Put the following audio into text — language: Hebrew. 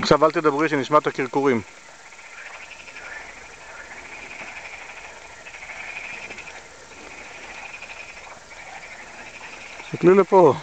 עכשיו אל תדברי שנשמע את הקרקורים. תסתכלי לפה.